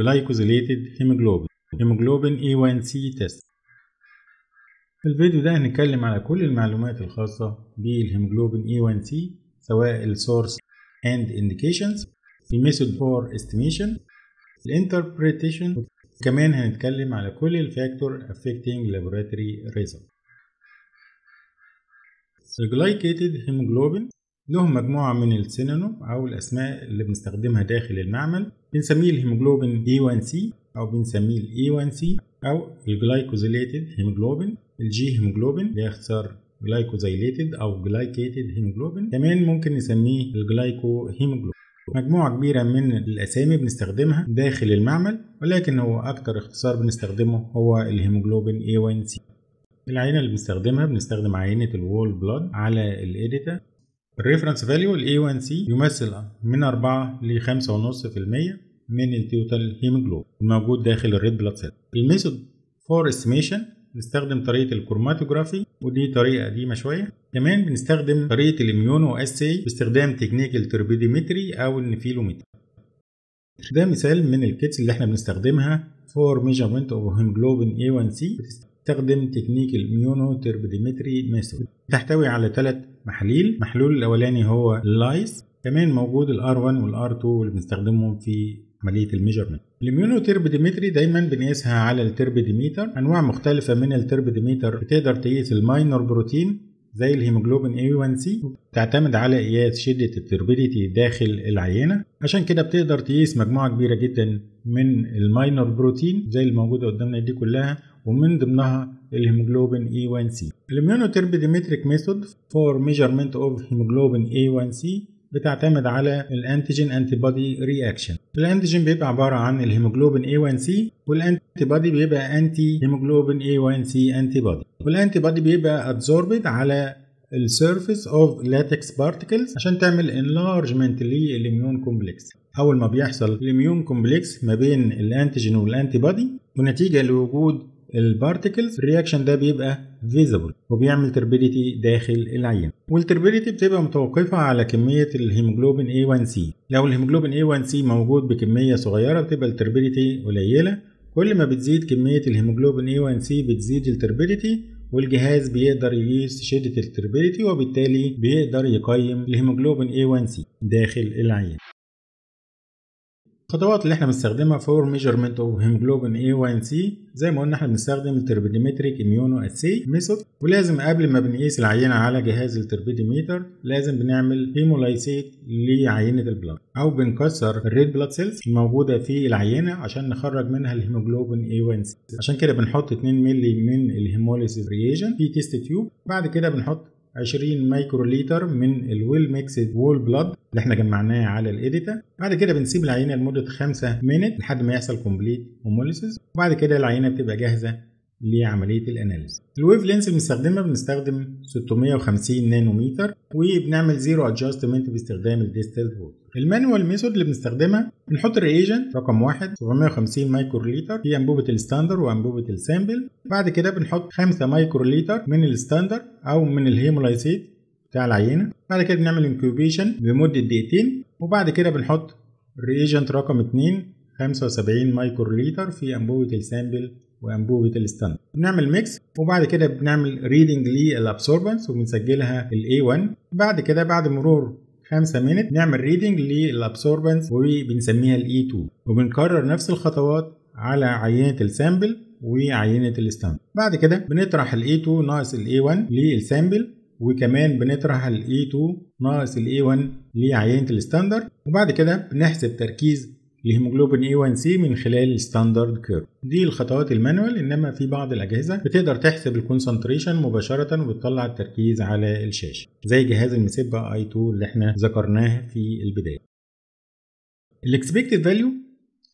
glycosylated hemoglobin. Hemoglobin A1C test. في الفيديو ده هنتكلم على كل المعلومات الخاصة بالهيموجلوبين A1C سواء ال source and indications ال method for estimation ال interpretation كمان هنتكلم على كل ال factor affecting laboratory result ال glycated hemoglobin لهم مجموعة من ال synonym أو الأسماء اللي بنستخدمها داخل المعمل. بنسميه الهيموجلوبين A1C أو بنسميه ال A1C أو ال glycosylated hemoglobin. ال G hemoglobin اللي هي اختصار glycosylated أو glycated hemoglobin. كمان ممكن نسميه ال glycohemoglobin. مجموعة كبيرة من الأسامي بنستخدمها داخل المعمل ولكن هو أكتر اختصار بنستخدمه هو الهيموجلوبين A1C العينة اللي بنستخدمها بنستخدم عينة ال whole blood على ال EDTA ال reference value ال A1C يمثل من 4 ل 5.5% من ال total hemoglobin الموجود داخل ال red blood cell ال method for estimation نستخدم طريقة الكروماتوجرافي ودي طريقة قديمة شوية. كمان بنستخدم طريقة ال immunoassay باستخدام technique ال turbidimetry أو ال nephelometer. ده مثال من ال kits اللي إحنا بنستخدمها for measurement of hemoglobin A1C بتستخدم technique ال immunoturbidimetry method تحتوي على ثلاث محاليل المحلول الأولاني هو ال lyse كمان موجود ال R1 وال R2 اللي بنستخدمهم في عملية ال measurement. ال immunoturbidimetry دايما بنقيسها على ال turbidimeter. أنواع مختلفة من ال turbidimeter بتقدر تقيس ال minor protein زي الهيموجلوبين A1C تعتمد على قياس شدة ال turbidity داخل العينة. عشان كده بتقدر تقيس مجموعة كبيرة جدا من ال minor protein زي الموجودة قدامنا دي كلها ومن ضمنها الهيموجلوبين A1C ال immunoturbidimetric method for measurement of hemoglobin A1C بتعتمد على ال antigen antibody reaction ال antigen بيبقى عبارة عن الهيموجلوبين A1C وال antibody بيبقى anti hemoglobin A1C antibody وال antibody بيبقى absorbed على ال surface of latex particles عشان تعمل enlargement لل immune complex أول ما بيحصل ال immune complex ما بين ال antigen وال antibody ونتيجة لوجود ال particles ال reaction ده بيبقى visible وبيعمل turbidity داخل العينة. وال turbidity بتبقى متوقفة على كمية الهيموجلوبين A1C لو الهيموجلوبين A1C موجود بكمية صغيرة بتبقى ال turbidity قليلة. كل ما بتزيد كمية الهيموجلوبين A1C بتزيد ال turbidity والجهاز بيقدر يقيس شدة ال turbidity وبالتالي بيقدر يقيم الهيموجلوبين A1C داخل العينة. الخطوات اللي إحنا بنستخدمها for measurement of hemoglobin A1C زي ما قلنا إحنا بنستخدم ال turbidimetric immunoassay method ولازم قبل ما بنقيس العينة على جهاز ال turbidimeter لازم بنعمل hemolysate لعينة ال blood أو بنكسر ال red blood cells الموجودة في العينة عشان نخرج منها الهيموجلوبين A1C عشان كده بنحط 2 مللي من ال hemolysis reagent في test tube بعد كده بنحط 20 مايكرو لتر من ال well mixed whole blood اللي إحنا جمعناه على ال EDTA بعد كده بنسيب العينة لمدة 5 minute لحد ما يحصل complete hemolysis وبعد كده العينة بتبقى جاهزة لعملية ال analysis ال wave length اللي بنستخدمها بنستخدم 650 نانومتر وبنعمل zero adjustment باستخدام ال distilled water ال manual method اللي بنستخدمها بنحط ال reagent رقم واحد 750 مايكرو لتر في أنبوبة ال standard وأنبوبة ال sample. بعد كده بنحط 5 مايكرو لتر من ال standard أو من ال hemolysate بتاع العينة. بعد كده بنعمل incubation لمدة دقيقتين. وبعد كده بنحط ال reagent رقم 2 75 مايكرو لتر في أنبوبة ال sample وأنبوبة ال standard بنعمل mix وبعد كده بنعمل reading لل absorbance وبنسجلها ال A1 بعد كده بعد مرور 5 minute نعمل reading لل absorbance وبنسميها ال A2 وبنكرر نفس الخطوات على عينة ال sample وعينة ال standard بعد كده بنطرح ال A2 ناقص ال A1 لل sample وكمان بنطرح ال A2 ناقص ال A1 لعينة ال standard وبعد كده بنحسب تركيز الهيموجلوبين A1C من خلال ال standard curve دي الخطوات ال manual إنما في بعض الأجهزة بتقدر تحسب ال concentration مباشرة وبتطلع التركيز على الشاشة زي جهاز ال Mispa i2 اللي إحنا ذكرناه في البداية. ال expected value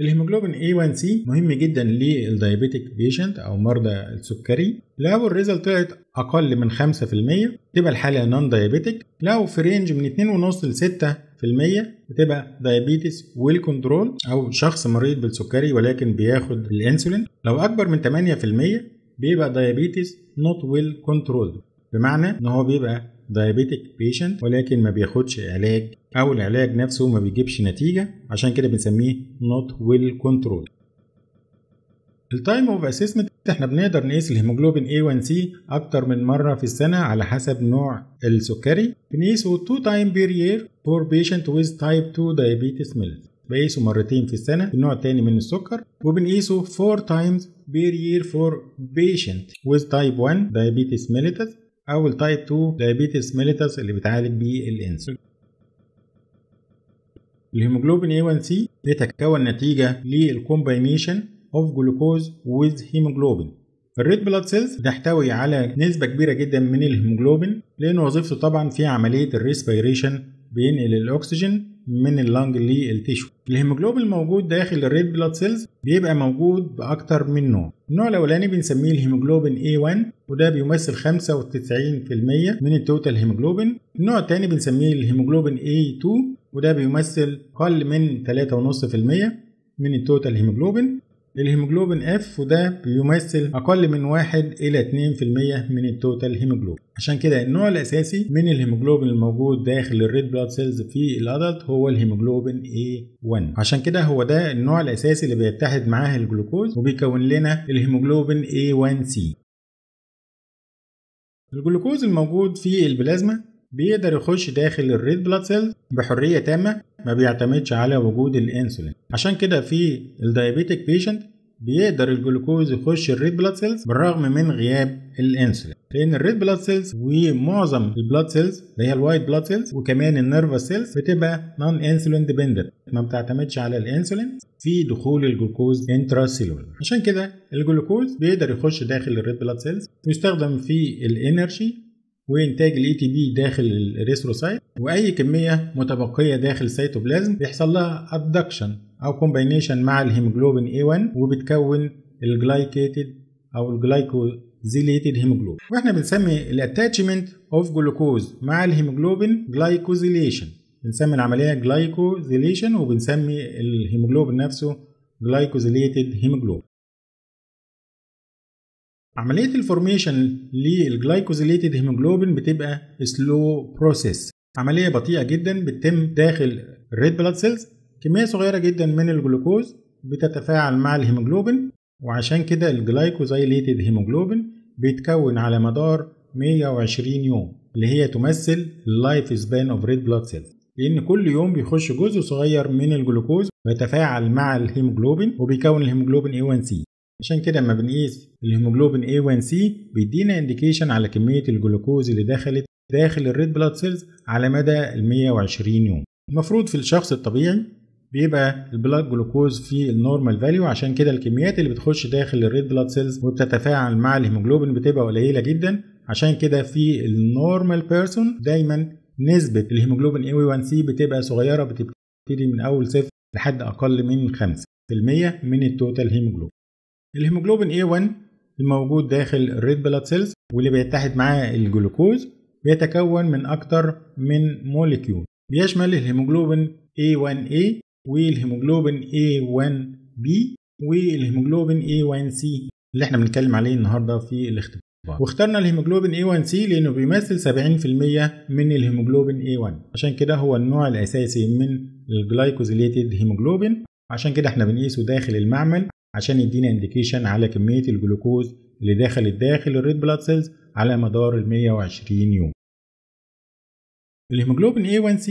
الهيموجلوبين A1C مهم جدا لل diabetic patient أو مرضى السكري. لو ال result طلعت أقل من 5% تبقى الحالة non diabetic لو في range من 2.5 ل 6 بتبقى diabetes well controlled أو شخص مريض بالسكري ولكن بياخد الإنسولين. لو أكبر من 8% بيبقى diabetes not well controlled بمعنى إن هو بيبقى diabetic patient ولكن ما بياخدش علاج أو العلاج نفسه ما بيجيبش نتيجة عشان كده بنسميه not well controlled. ال time of assessment إحنا بنقدر نقيس الهيموجلوبين A1C أكتر من مرة في السنة على حسب نوع السكري. بنقيسه 2 time per year for patient with type 2 diabetes mellitus. بقيسه مرتين في السنة في النوع التاني من السكر. وبنقيسه 4 times per year for patient with type 1 diabetes mellitus أو ال type 2 diabetes mellitus اللي بتعالج بيه الإنسولين. الهيموجلوبين A1C بيتكون نتيجة لل combination of glucose with hemoglobin. ال red blood cells بتحتوي على نسبة كبيرة جدا من الهيموجلوبين لأن وظيفته طبعا في عملية ال respiration بينقل الأكسجين من ال lung لل tissue. الهيموجلوبين الموجود داخل ال red blood cells بيبقى موجود بأكتر من نوع. النوع الأولاني بنسميه الهيموجلوبين A1 وده بيمثل 95% من ال total hemoglobin النوع الثاني بنسميه الهيموجلوبين A2 وده بيمثل أقل من 3.5% من ال total hemoglobin الهيموجلوبين F وده بيمثل أقل من 1 إلى 2% من ال total hemoglobin عشان كده النوع الأساسي من الهيموجلوبين الموجود داخل ال red blood cells في ال adult هو الهيموجلوبين A1 عشان كده هو ده النوع الأساسي اللي بيتحد معاه الجلوكوز وبيكون لنا الهيموجلوبين A1C الجلوكوز الموجود في البلازما بيقدر يخش داخل ال red blood cells بحرية تامة ما بيعتمدش على وجود الانسولين. عشان كده في ال diabetic patient بيقدر الجلوكوز يخش ال red blood cells بالرغم من غياب الانسولين. لأن ال red blood cells ومعظم ال blood cells اللي هي ال white blood cells وكمان ال nervous cells بتبقى non insulin dependent ما بتعتمدش على الانسولين في دخول الجلوكوز intracellular عشان كده الجلوكوز بيقدر يخش داخل ال red blood cells ويستخدم في ال energy وإنتاج ال ATP داخل ال erythrocyte وأي كمية متبقية داخل السيتوبلازم بيحصل لها adduction أو combination مع الهيموجلوبين A1 وبتكون ال glycated أو ال glycosylated hemoglobin وإحنا بنسمي ال attachment of glucose مع الهيموجلوبين glycosylation بنسمي العملية glycosylation وبنسمي الهيموجلوبين نفسه glycosylated hemoglobin عملية ال formation لل glycosylated hemoglobin بتبقى slow process عملية بطيئة جدا بتتم داخل ال red blood cells كمية صغيرة جدا من الجلوكوز بتتفاعل مع الهيموجلوبين وعشان كده ال glycosylated hemoglobin بيتكون على مدار 120 يوم اللي هي تمثل ال life span of red blood cells لأن كل يوم بيخش جزء صغير من الجلوكوز ويتفاعل مع الهيموجلوبين وبيكون الهيموجلوبين A1C عشان كده لما بنقيس الهيموجلوبين A1C بيدينا indication على كمية الجلوكوز اللي دخلت داخل ال red blood cells على مدى ال 120 يوم. المفروض في الشخص الطبيعي بيبقى ال blood glucose في ال normal value عشان كده الكميات اللي بتخش داخل ال red blood cells وبتتفاعل مع الهيموجلوبين بتبقى قليلة جدا. عشان كده في ال normal person دايما نسبة الهيموجلوبين A1C بتبقى صغيرة بتبتدي من أول صفر لحد أقل من 5% من ال total hemoglobin الهيموجلوبين A1 الموجود داخل ال red blood cells واللي بيتحد معاه الجلوكوز بيتكون من أكتر من molecule. بيشمل الهيموجلوبين A1A والهيموجلوبين A1B والهيموجلوبين A1C اللي إحنا بنتكلم عليه النهارده في الاختبار. واخترنا الهيموجلوبين A1C لأنه بيمثل 70% من الهيموجلوبين A1 عشان كده هو النوع الأساسي من ال glycosylated hemoglobin. عشان كده إحنا بنقيسه داخل المعمل عشان يدينا indication على كمية الجلوكوز اللي دخلت داخل ال red blood cells على مدار ال 120 يوم. الهيموجلوبين A1C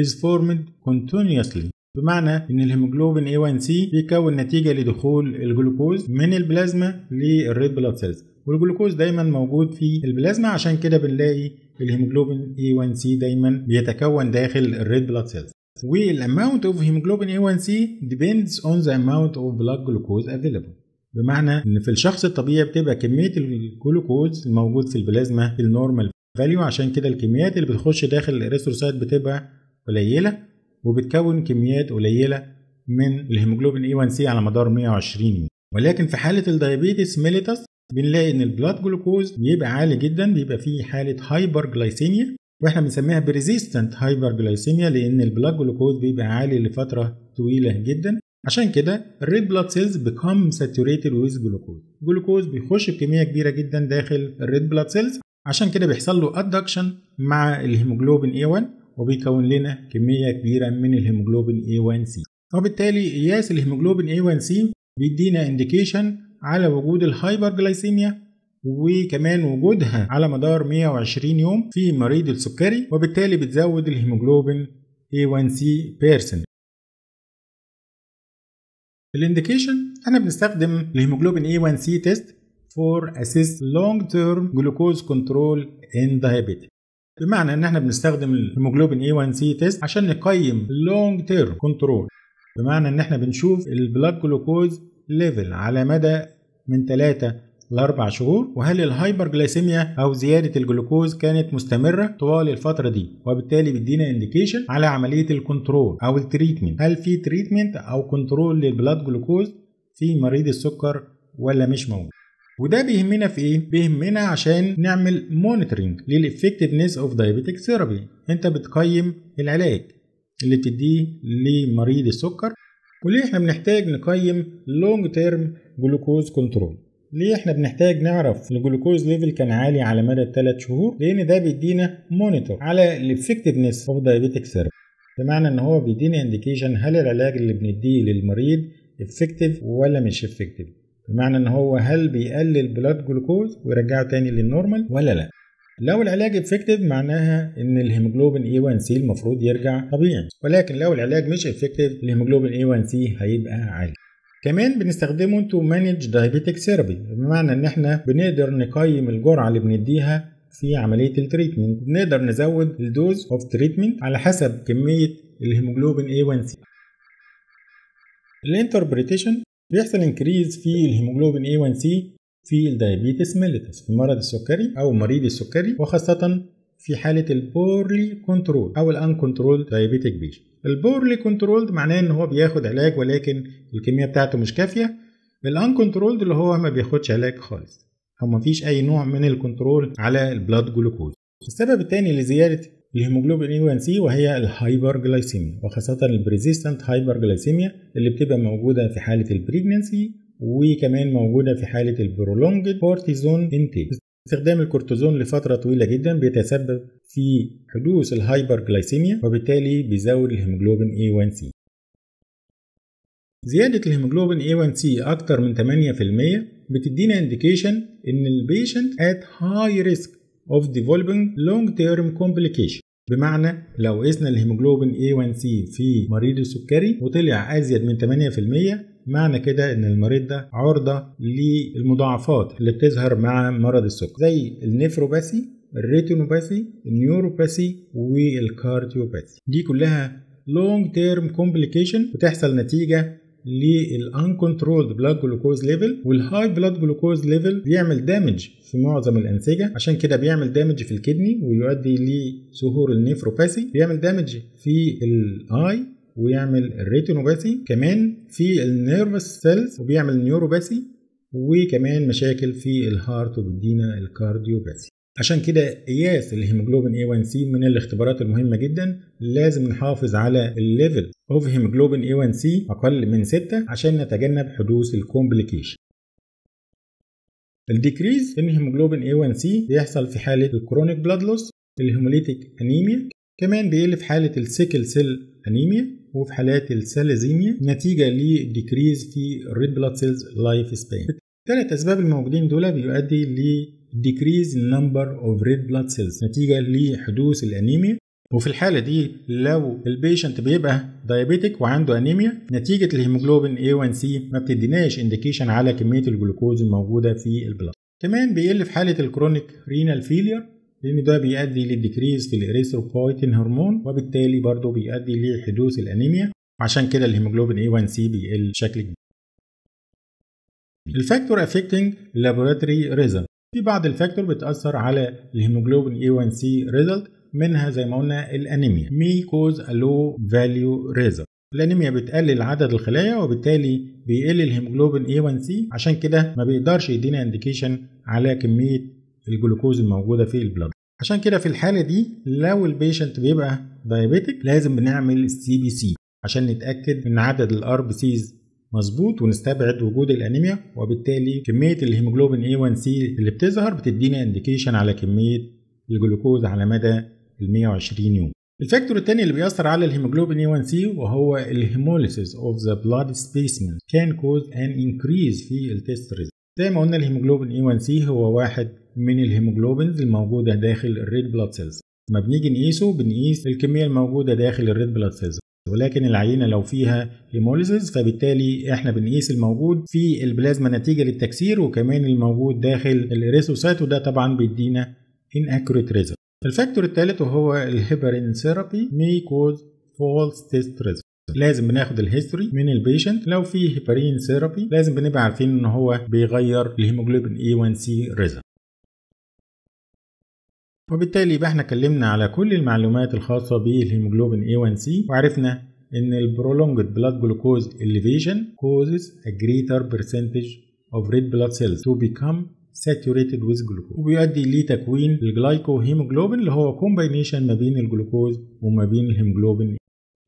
is formed continuously. بمعنى إن الهيموجلوبين A1C بيكون نتيجة لدخول الجلوكوز من البلازما لل red blood cells والجلوكوز دايما موجود في البلازما عشان كده بنلاقي الهيموجلوبين A1C دايما بيتكون داخل ال red blood cells وال amount of hemoglobin A1C depends on the amount of blood glucose available. بمعنى إن في الشخص الطبيعي بتبقى كمية الجلوكوز الموجود في البلازما ال normal value عشان كده الكميات اللي بتخش داخل ال erythrocyte بتبقى قليلة وبتكون كميات قليلة من الهيموجلوبين A1C على مدار 120 يوم. ولكن في حالة ال diabetes mellitus بنلاقي إن ال blood glucose بيبقى عالي جدا بيبقى فيه حالة hyperglycemia وإحنا بنسميها persistent hyperglycemia لأن ال blood glucose بيبقى عالي لفترة طويلة جدا. عشان كده ال red blood cells become saturated with glucose الجلوكوز بيخش بكميه كبيرة جدا داخل ال red blood cells عشان كده بيحصل له adduction مع الهيموجلوبين A1 وبيكون لنا كمية كبيرة من الهيموجلوبين A1C وبالتالي قياس الهيموجلوبين A1C بيدينا indication على وجود ال hyperglycemia وكمان وجودها على مدار 120 يوم في مريض السكري وبالتالي بتزود الهيموجلوبين A1C percent ال indication إحنا بنستخدم ال hemoglobin A1C test for assess long term glucose control in diabetes. بمعنى إن إحنا بنستخدم ال hemoglobin A1C test عشان نقيم long term control. بمعنى إن إحنا بنشوف ال blood glucose level على مدى من 3 لأربع شهور وهل ال hyperglycemia أو زيادة الجلوكوز كانت مستمرة طوال الفترة دي؟ وبالتالي بيدينا indication على عملية ال control أو ال treatment هل في treatment أو control لل blood glucose في مريض السكر ولا مش موجود؟ وده بيهمنا في إيه؟ بيهمنا عشان نعمل monitoring لل effectiveness of diabetic therapy أنت بتقيم العلاج اللي بتديه لمريض السكر وليه إحنا بنحتاج نقيم long term glucose control ليه إحنا بنحتاج نعرف ال glucose level كان عالي على مدى الثلاث شهور؟ لأن ده بيدينا monitor على ال effectiveness of diabetic therapy بمعنى إن هو بيدينا indication هل العلاج اللي بنديه للمريض effective ولا مش effective بمعنى إن هو هل بيقلل blood glucose ويرجعه تاني لل normal ولا لا. لو العلاج effective معناها إن الهيموجلوبين A1C المفروض يرجع طبيعي. ولكن لو العلاج مش effective الهيموجلوبين A1C هيبقى عالي. كمان بنستخدمه to manage diabetic therapy بمعنى إن إحنا بنقدر نقيم الجرعة اللي بنديها في عملية ال treatment بنقدر نزود ال dose of treatment على حسب كمية الهيموجلوبين A1C ال interpretation بيحصل increase في الهيموجلوبين A1C في ال diabetes mellitus في مرض السكري أو مريض السكري وخاصة في حالة ال poorly control أو ال uncontrolled diabetic patient ال poorly controlled معناه إن هو بياخد علاج ولكن الكمية بتاعته مش كافية. ال uncontrolled اللي هو ما بياخدش علاج خالص. أو ما فيش أي نوع من ال control على ال blood glucose السبب الثاني لزيادة الهيموجلوبين A1C وهي ال hyperglycemia وخاصة ال persistent hyperglycemia اللي بتبقى موجودة في حالة ال pregnancy وكمان موجودة في حالة ال prolonged cortisone intake استخدام الكورتيزون لفترة طويلة جدا بيتسبب في حدوث ال hyperglycemia وبالتالي بيزود الهيموجلوبين A1C زيادة الهيموجلوبين A1C أكتر من 8% بتدينا indication إن ال patient at high risk of developing long term complication. بمعنى لو قسنا الهيموجلوبين A1C في مريض السكري وطلع أزيد من 8% معنى كده إن المريض ده عرضة للمضاعفات اللي بتظهر مع مرض السكر زي النفروباثي الريتينوباثي النيوروباثي والكارديوباثي. دي كلها long term complication بتحصل نتيجة لل uncontrolled blood glucose level وال high blood glucose level بيعمل damage في معظم الأنسجة. عشان كده بيعمل damage في ال kidney ويؤدي لظهور ال nephropathy بيعمل damage في ال eye ويعمل ال retinopathy كمان في ال nervous cells وبيعمل neuropathy وكمان مشاكل في ال heart وبيدينا ال cardiopathy. عشان كده قياس الهيموجلوبين A1C من الاختبارات المهمة جدا لازم نحافظ على ال level of hemoglobin A1C أقل من 6 عشان نتجنب حدوث ال complication ال decrease in hemoglobin A1C بيحصل في حالة ال chronic blood loss ال hemolytic anemia كمان بيقل في حالة ال sickle cell anemia وفي حالات الساليزيميا نتيجة ل decrease في ال red blood cells life span الثلاث أسباب الموجودين دول بيؤدي ل decrease number of red blood cells نتيجة لحدوث الأنيميا. وفي الحالة دي لو ال patient بيبقى diabetic وعنده أنيميا نتيجة الهيموجلوبين A1C ما بتديناش indication على كمية الجلوكوز الموجودة في ال blood كمان بيقل في حالة ال chronic renal failure لأن ده بيؤدي لل decrease في ال erythropoietin hormone وبالتالي برضه بيؤدي لحدوث الأنيميا وعشان كده الهيموجلوبين A1C بيقل بشكل كبير. ال factor affecting laboratory result في بعض ال factor بتأثر على الهيموجلوبين A1C result منها زي ما قلنا الأنيميا. may cause a low value result. الأنيميا بتقلل عدد الخلايا وبالتالي بيقل الهيموجلوبين A1C عشان كده ما بيقدرش يدينا indication على كمية الجلوكوز الموجودة في ال blood عشان كده في الحالة دي لو ال patient بيبقى diabetic لازم بنعمل CBC عشان نتأكد إن عدد ال RBCs مظبوط ونستبعد وجود الأنيميا وبالتالي كمية الهيموجلوبين A1C اللي بتظهر بتدينا indication على كمية الجلوكوز على مدى ال 120 يوم. ال factor الثاني اللي بيأثر على الهيموجلوبين A1C وهو ال hemolysis of the blood specimen can cause an increase في ال test result زي ما قلنا الهيموجلوبين A1C هو واحد من ال hemoglobins الموجودة داخل ال red blood cells لما بنيجي نقيسه بنقيس الكمية الموجودة داخل ال red blood cells ولكن العينة لو فيها hemolysis فبالتالي إحنا بنقيس الموجود في البلازما نتيجة للتكسير وكمان الموجود داخل ال erythrocyte وده طبعا بيدينا inaccurate result. ال factor الثالث وهو ال heparin therapy may cause false test result. لازم بناخد ال history من ال patient لو في heparin therapy لازم بنبقى عارفين إن هو بيغير الهيموجلوبين A1C result وبالتالي يبقى إحنا اتكلمنا على كل المعلومات الخاصة بالهيموجلوبين A1C وعرفنا إن ال prolonged blood glucose elevation causes a greater percentage of red blood cells to become saturated with glucose وبيؤدي لتكوين ال glycohemoglobin اللي هو combination ما بين الجلوكوز وما بين الهيموجلوبين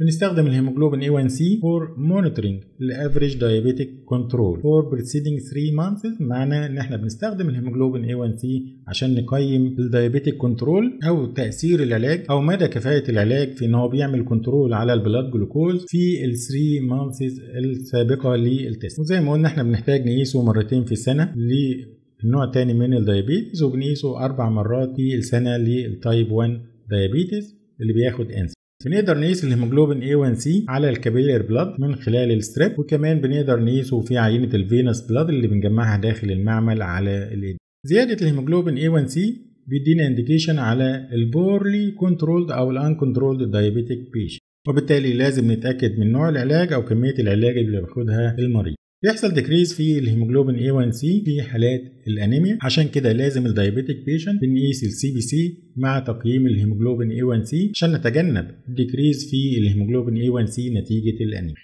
بنستخدم الهيموجلوبين A1C for monitoring ال average diabetic control. For preceding 3 months معنى إن إحنا بنستخدم الهيموجلوبين A1C عشان نقيم ال diabetic control أو تأثير العلاج أو مدى كفاءة العلاج في إن هو بيعمل control على ال blood glucose في ال 3 months السابقة لل test وزي ما قلنا إحنا بنحتاج نقيسه مرتين في السنة للنوع تاني من ال diabetes وبنقيسه أربع مرات في السنة لل type 1 diabetes اللي بياخد انسولين بنقدر نقيس الهيموجلوبين A1C على ال capillary blood من خلال ال strip وكمان بنقدر نقيسه في عينة ال venous blood اللي بنجمعها داخل المعمل على الإيد. زيادة الهيموجلوبين A1C بيدينا indication على ال poorly controlled أو ال uncontrolled diabetic patient وبالتالي لازم نتأكد من نوع العلاج أو كمية العلاج اللي بياخدها المريض. بيحصل decrease في الهيموجلوبين A1C في حالات الأنيميا. عشان كده لازم ال diabetic patient بنقيس ال CBC مع تقييم الهيموجلوبين A1C عشان نتجنب ال decrease في الهيموجلوبين A1C نتيجة الأنيميا.